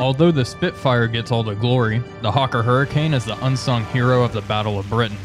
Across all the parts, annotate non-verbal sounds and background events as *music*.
Although the Spitfire gets all the glory, the Hawker Hurricane is the unsung hero of the Battle of Britain.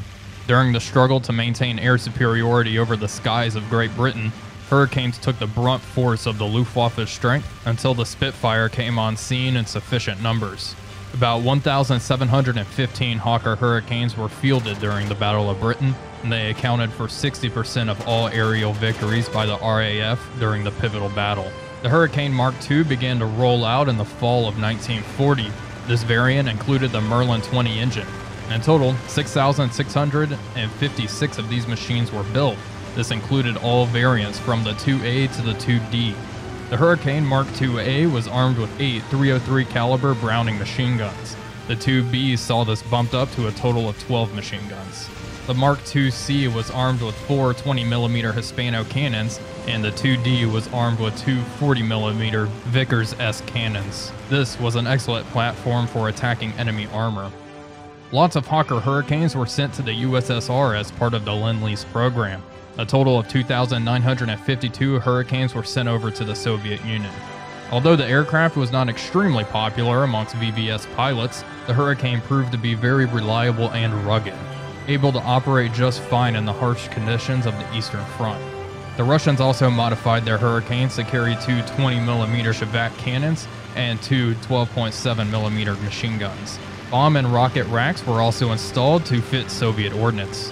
During the struggle to maintain air superiority over the skies of Great Britain, Hurricanes took the brunt force of the Luftwaffe's strength until the Spitfire came on scene in sufficient numbers. About 1,715 Hawker Hurricanes were fielded during the Battle of Britain, and they accounted for 60% of all aerial victories by the RAF during the pivotal battle. The Hurricane Mark II began to roll out in the fall of 1940. This variant included the Merlin 20 engine. In total, 6,656 of these machines were built. This included all variants from the 2A to the 2D. The Hurricane Mark II-A was armed with eight 303 caliber Browning machine guns. The 2B saw this bumped up to a total of 12 machine guns. The Mark II-C was armed with four 20mm Hispano cannons, and the 2D was armed with two 40mm Vickers S cannons. This was an excellent platform for attacking enemy armor. Lots of Hawker Hurricanes were sent to the USSR as part of the Lend-Lease program. A total of 2,952 Hurricanes were sent over to the Soviet Union. Although the aircraft was not extremely popular amongst VVS pilots, the Hurricane proved to be very reliable and rugged able to operate just fine in the harsh conditions of the Eastern Front. The Russians also modified their Hurricanes to carry two 20mm ShVAK cannons and two 12.7mm machine guns. Bomb and rocket racks were also installed to fit Soviet ordnance.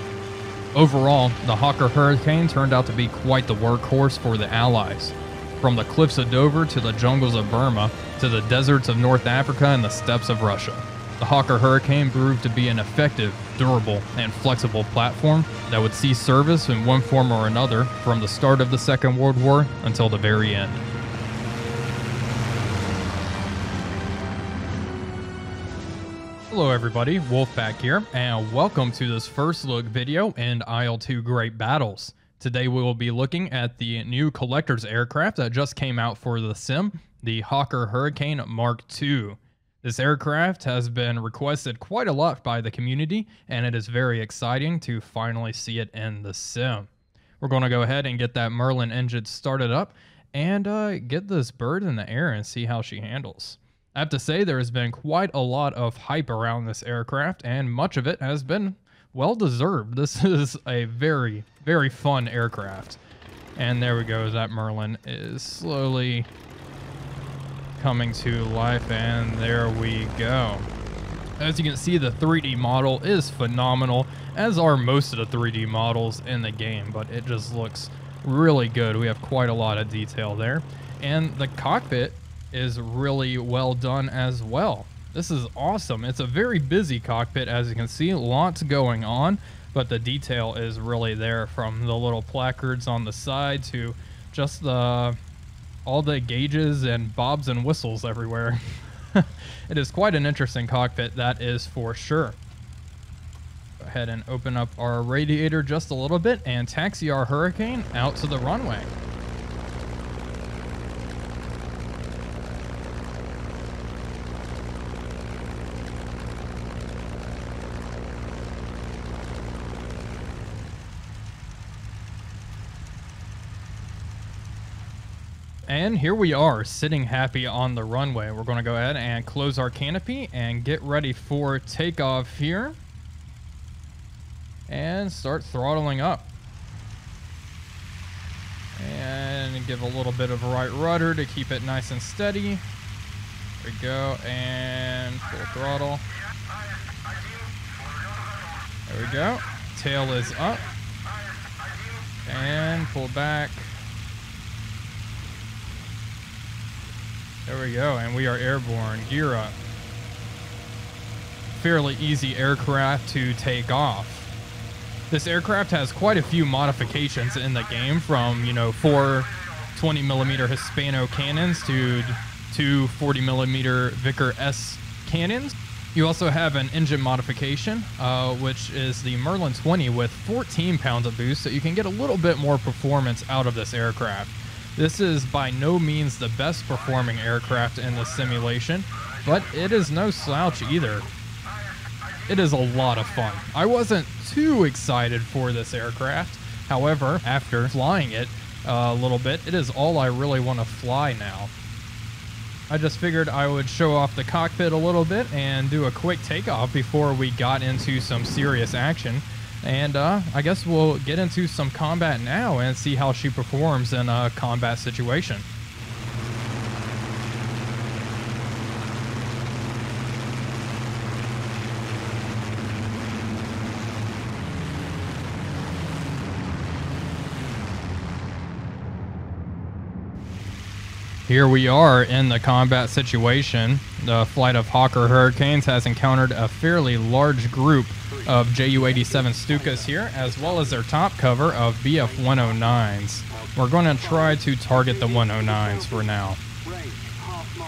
Overall, the Hawker Hurricane turned out to be quite the workhorse for the Allies. From the cliffs of Dover to the jungles of Burma to the deserts of North Africa and the steppes of Russia. The Hawker Hurricane proved to be an effective, durable, and flexible platform that would see service in one form or another from the start of the Second World War until the very end. Hello everybody, Wolfpack here, and welcome to this first look video in IL-2 Great Battles. Today we will be looking at the new collector's aircraft that just came out for the sim, the Hawker Hurricane Mark II. This aircraft has been requested quite a lot by the community, and it is very exciting to finally see it in the sim. We're going to go ahead and get that Merlin engine started up and uh, get this bird in the air and see how she handles. I have to say, there has been quite a lot of hype around this aircraft, and much of it has been well deserved. This *laughs* is a very, very fun aircraft. And there we go, that Merlin is slowly coming to life and there we go. As you can see, the 3D model is phenomenal, as are most of the 3D models in the game, but it just looks really good. We have quite a lot of detail there. And the cockpit is really well done as well. This is awesome. It's a very busy cockpit, as you can see, lots going on, but the detail is really there from the little placards on the side to just the all the gauges and bobs and whistles everywhere. *laughs* it is quite an interesting cockpit, that is for sure. Go ahead and open up our radiator just a little bit and taxi our Hurricane out to the runway. And here we are, sitting happy on the runway. We're going to go ahead and close our canopy and get ready for takeoff here. And start throttling up. And give a little bit of right rudder to keep it nice and steady. There we go, and full throttle. There we go. Tail is up. And pull back. There we go, and we are airborne. Gear up. Fairly easy aircraft to take off. This aircraft has quite a few modifications in the game from, you know, four 20 millimeter Hispano cannons to two 40 millimeter Vickers S cannons. You also have an engine modification, uh, which is the Merlin 20 with 14 pounds of boost, so you can get a little bit more performance out of this aircraft. This is by no means the best performing aircraft in the simulation, but it is no slouch either. It is a lot of fun. I wasn't too excited for this aircraft. However, after flying it uh, a little bit, it is all I really want to fly now. I just figured I would show off the cockpit a little bit and do a quick takeoff before we got into some serious action. And uh, I guess we'll get into some combat now and see how she performs in a combat situation. Here we are in the combat situation. The flight of Hawker Hurricanes has encountered a fairly large group of Ju-87 Stukas here, as well as their top cover of Bf-109s. We're going to try to target the 109s for now.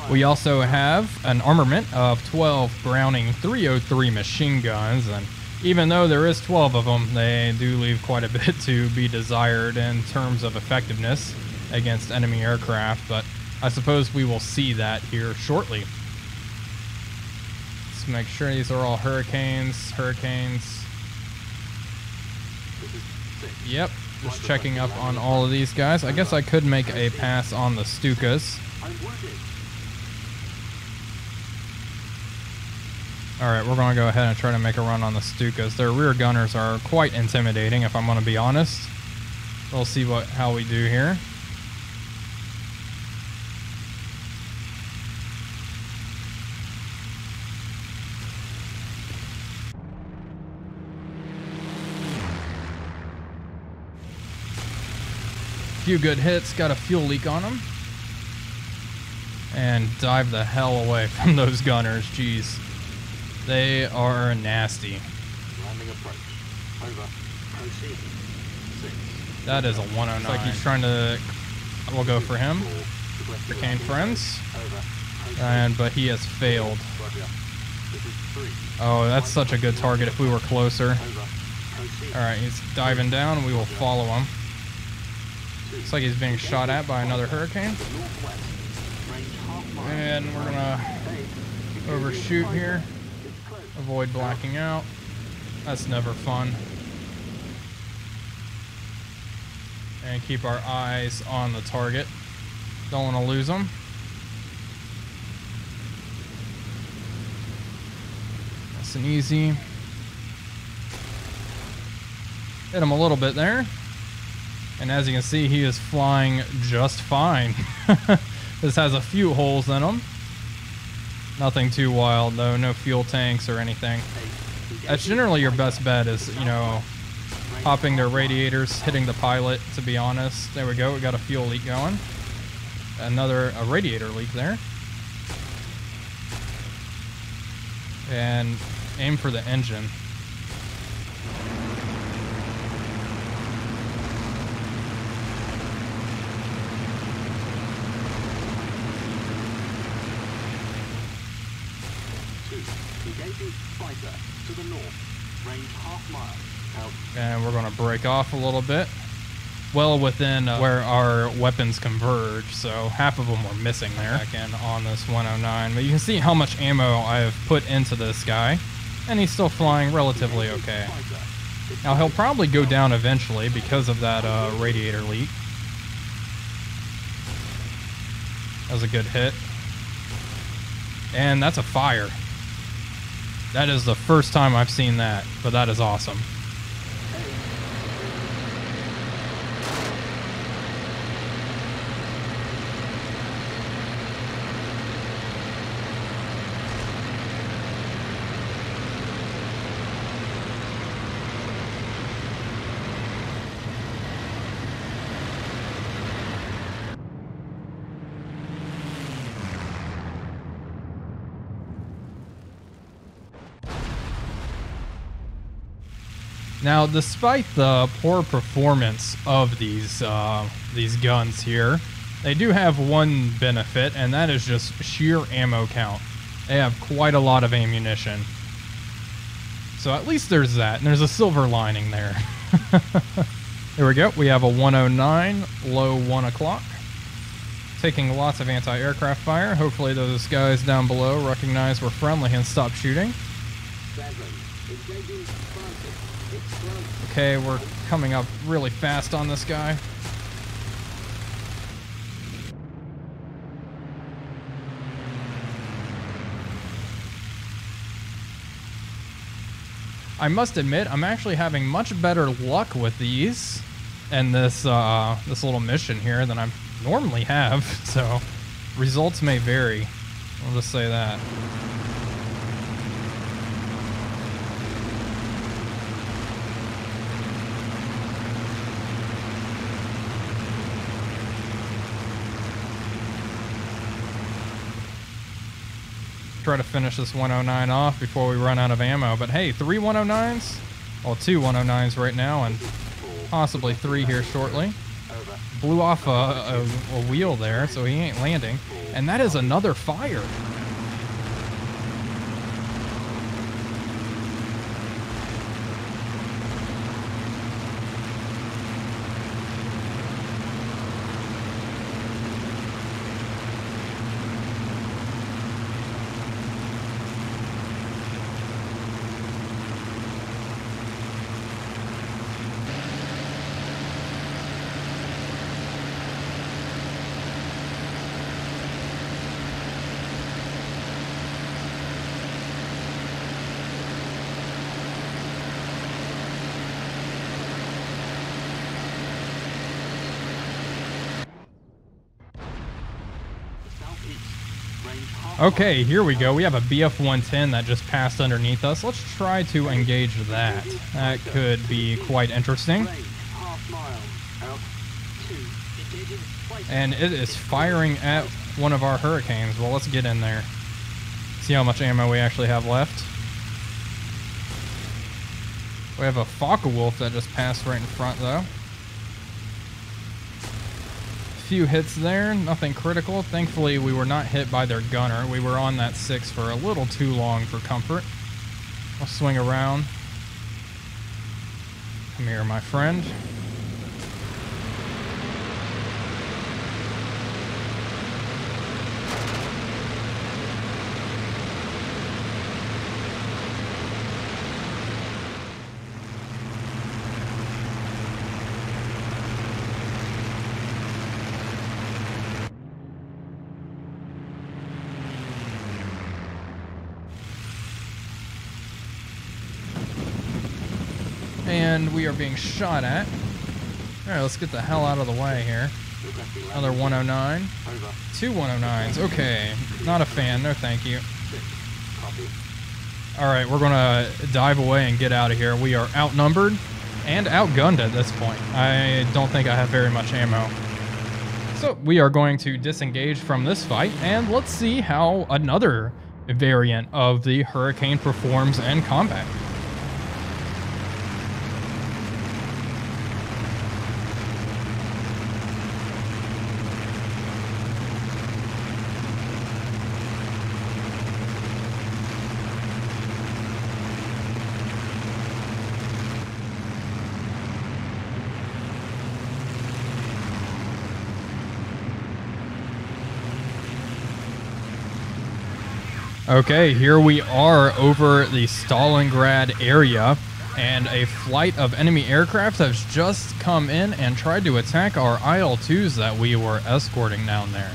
We also have an armament of 12 Browning 303 machine guns, and even though there is 12 of them, they do leave quite a *laughs* bit to be desired in terms of effectiveness against enemy aircraft, but I suppose we will see that here shortly. Let's make sure these are all hurricanes. Hurricanes. Yep, just checking up on all of these guys. I guess I could make a pass on the Stukas. Alright, we're going to go ahead and try to make a run on the Stukas. Their rear gunners are quite intimidating, if I'm going to be honest. We'll see what how we do here. Few good hits, got a fuel leak on them. And dive the hell away *laughs* from those gunners, jeez. They are nasty. That is a 109. Looks like he's trying to... We'll go for him. Hurricane friends. And, but he has failed. Oh, that's such a good target if we were closer. Alright, he's diving down. We will follow him. Looks like he's being shot at by another hurricane. And we're gonna overshoot here. Avoid blacking out. That's never fun. And keep our eyes on the target. Don't want to lose them. That's an easy. Hit him a little bit there. And as you can see, he is flying just fine. *laughs* this has a few holes in them. Nothing too wild though, no fuel tanks or anything. That's generally your best bet is, you know, popping their radiators, hitting the pilot, to be honest. There we go, we got a fuel leak going. Another a radiator leak there. And aim for the engine. Fighter to the north, range half mile. And we're going to break off a little bit. Well within uh, where our weapons converge, so half of them were missing there. Back in on this 109, but you can see how much ammo I have put into this guy, and he's still flying relatively okay. Now he'll probably go down eventually because of that uh, radiator leak. That was a good hit. And that's a fire. That is the first time I've seen that, but that is awesome. Now, despite the poor performance of these uh, these guns here, they do have one benefit, and that is just sheer ammo count. They have quite a lot of ammunition. So at least there's that, and there's a silver lining there. *laughs* there we go. We have a 109, low 1 o'clock. Taking lots of anti-aircraft fire. Hopefully those guys down below recognize we're friendly and stop shooting. Okay, we're coming up really fast on this guy. I must admit, I'm actually having much better luck with these and this uh, this little mission here than I normally have, *laughs* so results may vary. I'll just say that. Try to finish this 109 off before we run out of ammo. But hey, three 109s? Well, two 109s right now, and possibly three here shortly. Blew off a, a, a wheel there, so he ain't landing. And that is another fire. Okay, here we go. We have a BF-110 that just passed underneath us. Let's try to engage that. That could be quite interesting. And it is firing at one of our Hurricanes. Well, let's get in there. See how much ammo we actually have left. We have a Focke-Wulf that just passed right in front, though few hits there, nothing critical. Thankfully, we were not hit by their gunner. We were on that six for a little too long for comfort. I'll swing around. Come here, my friend. And we are being shot at. Alright, let's get the hell out of the way here. Another 109. Two 109s. Okay. Not a fan. No thank you. Alright, we're going to dive away and get out of here. We are outnumbered and outgunned at this point. I don't think I have very much ammo. So we are going to disengage from this fight and let's see how another variant of the Hurricane performs in combat. Okay, here we are over the Stalingrad area, and a flight of enemy aircraft has just come in and tried to attack our IL-2s that we were escorting down there.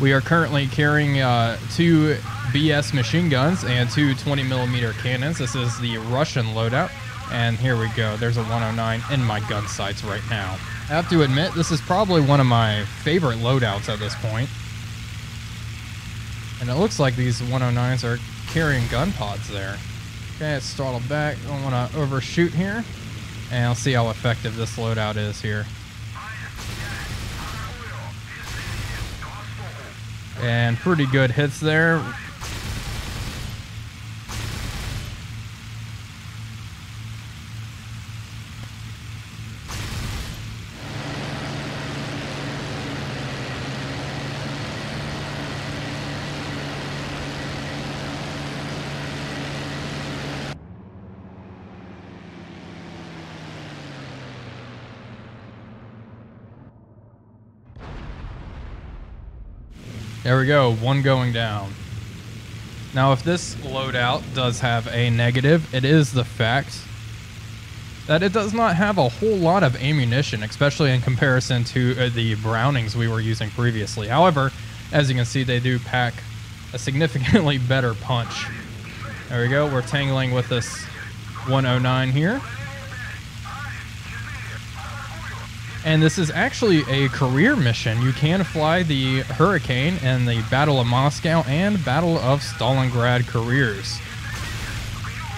We are currently carrying uh, two BS machine guns and two 20 millimeter cannons. This is the Russian loadout, and here we go. There's a 109 in my gun sights right now. I have to admit, this is probably one of my favorite loadouts at this point. And it looks like these 109s are carrying gun pods there. Okay, let's throttle back. I Don't want to overshoot here. And I'll see how effective this loadout is here. And pretty good hits there. There we go, one going down. Now, if this loadout does have a negative, it is the fact that it does not have a whole lot of ammunition, especially in comparison to uh, the Brownings we were using previously. However, as you can see, they do pack a significantly *laughs* better punch. There we go, we're tangling with this 109 here. And this is actually a career mission. You can fly the Hurricane and the Battle of Moscow and Battle of Stalingrad careers.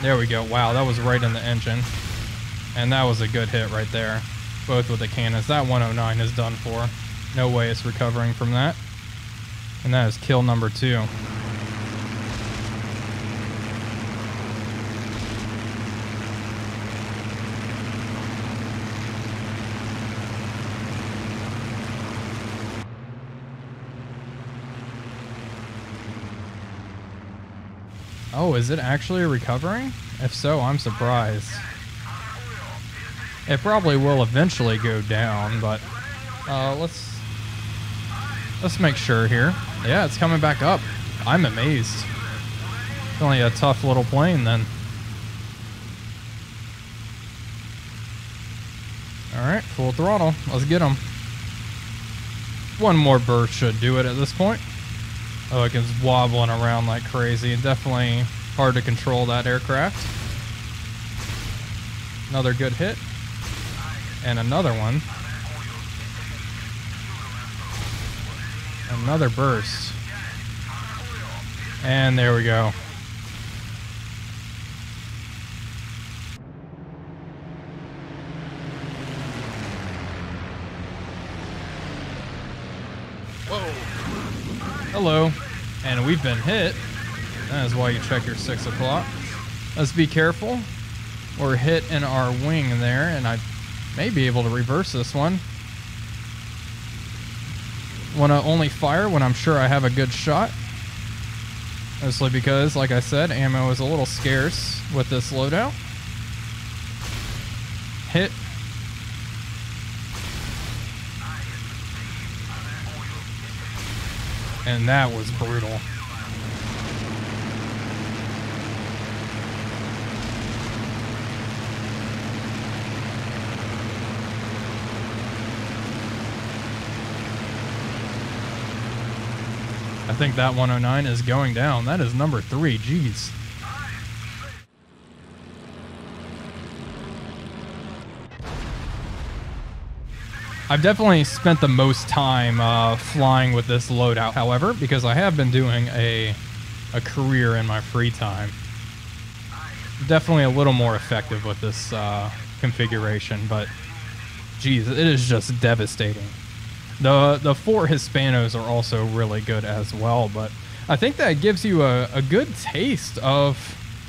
There we go. Wow, that was right in the engine. And that was a good hit right there. Both with the cannons. That 109 is done for. No way it's recovering from that. And that is kill number two. Oh, is it actually recovering? If so, I'm surprised. It probably will eventually go down, but uh, let's let's make sure here. Yeah, it's coming back up. I'm amazed. It's only a tough little plane then. All right, full throttle. Let's get them. One more burst should do it at this point. Oh, it gets wobbling around like crazy. And definitely hard to control that aircraft. Another good hit. And another one. Another burst. And there we go. Hello. And we've been hit. That is why you check your 6 o'clock. Let's be careful. We're hit in our wing there, and I may be able to reverse this one. Want to only fire when I'm sure I have a good shot. Mostly because, like I said, ammo is a little scarce with this loadout. Hit and that was brutal. I think that 109 is going down. That is number three. Jeez. I've definitely spent the most time uh, flying with this loadout, however, because I have been doing a, a career in my free time. Definitely a little more effective with this uh, configuration, but geez, it is just devastating. The the four Hispanos are also really good as well, but I think that gives you a, a good taste of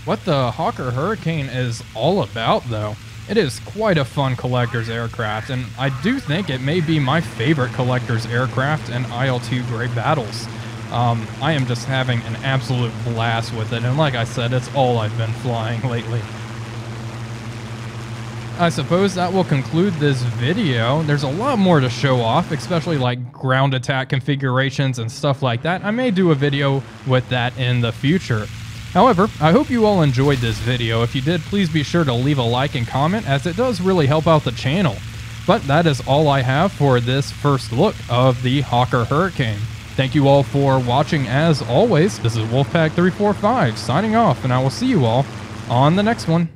what the Hawker Hurricane is all about, though. It is quite a fun collector's aircraft, and I do think it may be my favorite collector's aircraft in IL-2 Great Battles. Um, I am just having an absolute blast with it, and like I said, it's all I've been flying *laughs* lately. I suppose that will conclude this video. There's a lot more to show off, especially like ground attack configurations and stuff like that. I may do a video with that in the future. However, I hope you all enjoyed this video. If you did, please be sure to leave a like and comment as it does really help out the channel. But that is all I have for this first look of the Hawker Hurricane. Thank you all for watching as always. This is Wolfpack345 signing off and I will see you all on the next one.